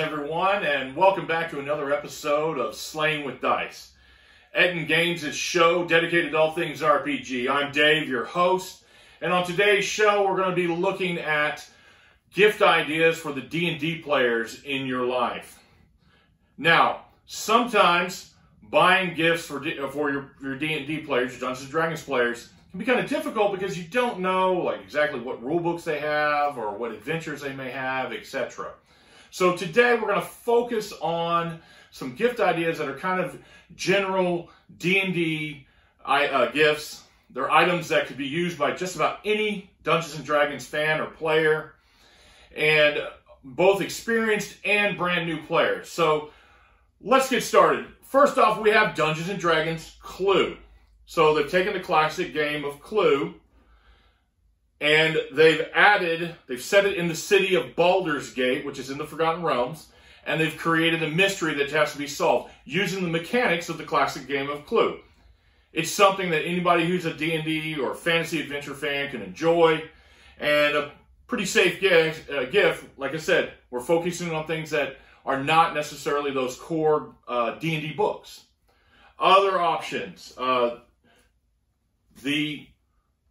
everyone, and welcome back to another episode of Slaying with Dice. Ettin Games' show dedicated to all things RPG. I'm Dave, your host, and on today's show, we're going to be looking at gift ideas for the D&D players in your life. Now, sometimes buying gifts for, for your, your D&D players, your Dungeons & Dragons players, can be kind of difficult because you don't know like exactly what rule books they have or what adventures they may have, etc. So today we're going to focus on some gift ideas that are kind of general D&D uh, gifts. They're items that could be used by just about any Dungeons and Dragons fan or player, and both experienced and brand new players. So let's get started. First off, we have Dungeons and Dragons Clue. So they've taken the classic game of Clue and they've added, they've set it in the city of Baldur's Gate, which is in the Forgotten Realms, and they've created a mystery that has to be solved using the mechanics of the classic game of Clue. It's something that anybody who's a D&D or fantasy adventure fan can enjoy, and a pretty safe gift, uh, gift. Like I said, we're focusing on things that are not necessarily those core uh, D&D books. Other options, uh, the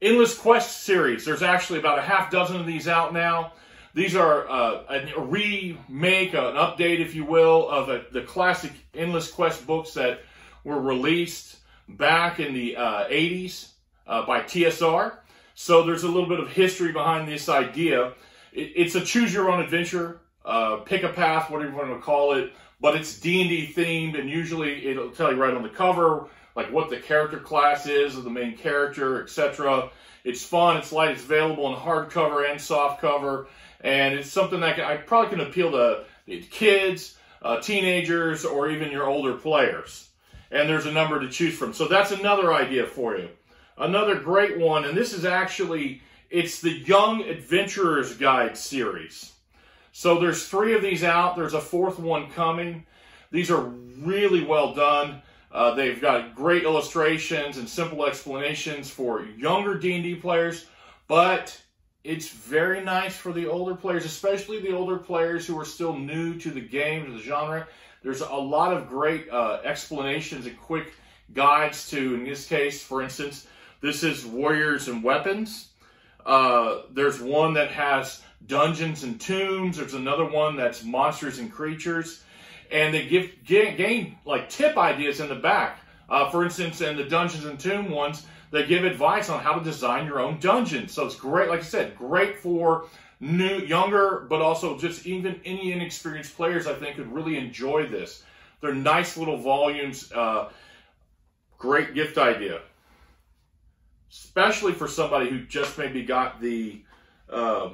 Endless Quest series, there's actually about a half dozen of these out now. These are uh, a remake, an update, if you will, of a, the classic Endless Quest books that were released back in the uh, 80s uh, by TSR. So there's a little bit of history behind this idea. It, it's a choose your own adventure, uh, pick a path, whatever you want to call it, but it's D&D themed, and usually it'll tell you right on the cover like what the character class is of the main character, etc. It's fun, it's light, it's available in hardcover and softcover, and it's something that I probably can appeal to kids, uh, teenagers, or even your older players. And there's a number to choose from. So that's another idea for you. Another great one, and this is actually, it's the Young Adventurer's Guide series. So there's three of these out. There's a fourth one coming. These are really well done. Uh, they've got great illustrations and simple explanations for younger D&D players, but it's very nice for the older players, especially the older players who are still new to the game, to the genre. There's a lot of great uh, explanations and quick guides to, in this case, for instance, this is Warriors and Weapons. Uh, there's one that has Dungeons and Tombs. There's another one that's Monsters and Creatures and they give gain like tip ideas in the back. Uh, for instance, in the Dungeons and Tomb ones, they give advice on how to design your own dungeon. So it's great, like I said, great for new, younger, but also just even any inexperienced players. I think could really enjoy this. They're nice little volumes. Uh, great gift idea, especially for somebody who just maybe got the. Uh,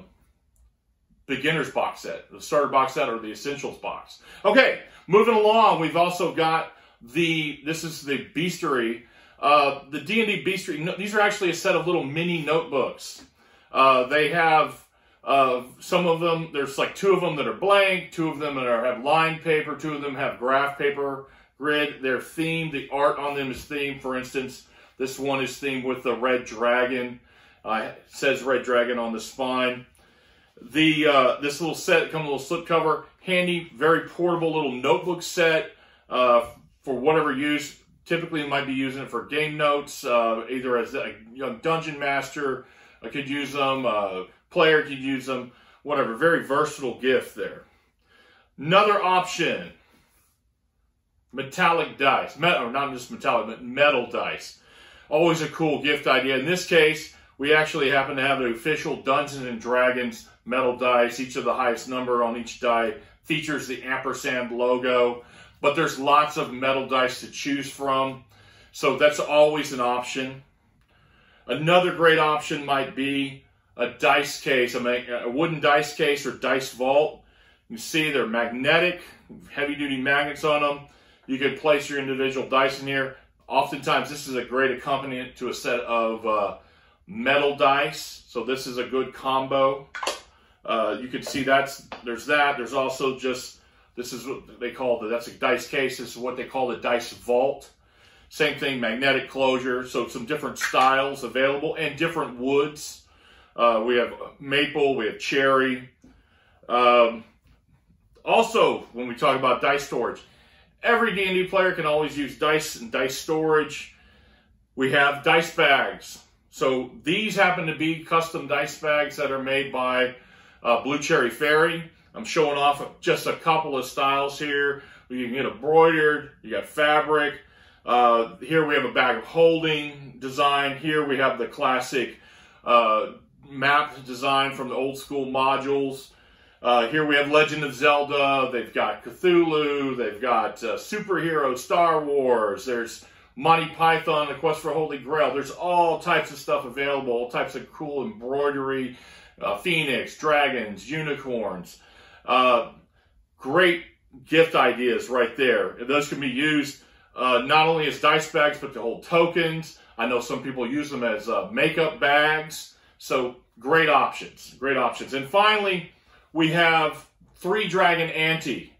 beginner's box set, the starter box set, or the essentials box. Okay, moving along, we've also got the, this is the Bestiary, uh, the D&D Bestiary. These are actually a set of little mini notebooks. Uh, they have uh, some of them, there's like two of them that are blank, two of them that are, have lined paper, two of them have graph paper grid. They're themed, the art on them is themed. For instance, this one is themed with the red dragon. Uh, says red dragon on the spine. The uh, this little set comes a little slipcover, handy, very portable little notebook set uh, for whatever use. Typically, you might be using it for game notes, uh, either as a young dungeon master I could use them, uh, player could use them, whatever. Very versatile gift there. Another option, metallic dice, metal, or not just metallic, but metal dice. Always a cool gift idea. In this case, we actually happen to have the official Dungeons and Dragons metal dice. Each of the highest number on each die features the ampersand logo, but there's lots of metal dice to choose from. So that's always an option. Another great option might be a dice case, a wooden dice case or dice vault. You see they're magnetic, heavy duty magnets on them. You can place your individual dice in here. Oftentimes, this is a great accompaniment to a set of uh, metal dice. So this is a good combo. Uh, you can see that's there's that. There's also just this is what they call the that's a dice case. This is what they call the dice vault. Same thing, magnetic closure. So some different styles available and different woods. Uh, we have maple, we have cherry. Um, Also, when we talk about dice storage, every D&D player can always use dice and dice storage. We have dice bags. So these happen to be custom dice bags that are made by uh, Blue Cherry Fairy. I'm showing off just a couple of styles here. You can get embroidered, you got fabric. Uh, here we have a bag of holding design. Here we have the classic uh, map design from the old school modules. Uh, here we have Legend of Zelda. They've got Cthulhu. They've got uh, superhero Star Wars. There's Monty Python, The Quest for Holy Grail. There's all types of stuff available, all types of cool embroidery, uh, phoenix, dragons, unicorns. Uh, great gift ideas right there. Those can be used uh, not only as dice bags, but to hold tokens. I know some people use them as uh, makeup bags. So great options, great options. And finally, we have Three Dragon Ante.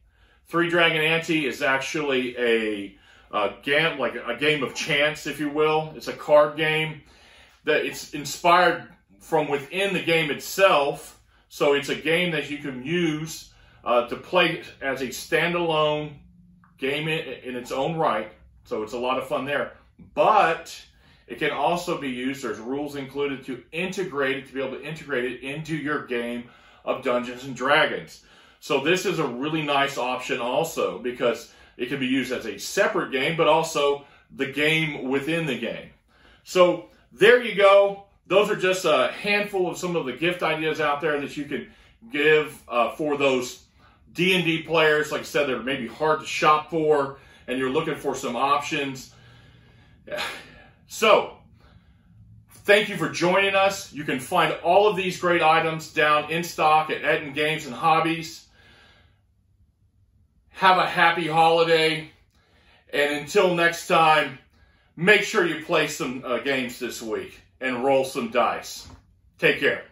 Three Dragon Ante is actually a, a game, like a game of chance, if you will. It's a card game that it's inspired from within the game itself. So it's a game that you can use uh, to play as a standalone game in, in its own right. So it's a lot of fun there. But it can also be used, there's rules included to integrate it, to be able to integrate it into your game of Dungeons and Dragons. So this is a really nice option also because it can be used as a separate game, but also the game within the game. So there you go. Those are just a handful of some of the gift ideas out there that you can give uh, for those D&D players. Like I said, they're maybe hard to shop for, and you're looking for some options. So, thank you for joining us. You can find all of these great items down in stock at Ettin Games and Hobbies. Have a happy holiday. And until next time, make sure you play some uh, games this week and roll some dice. Take care.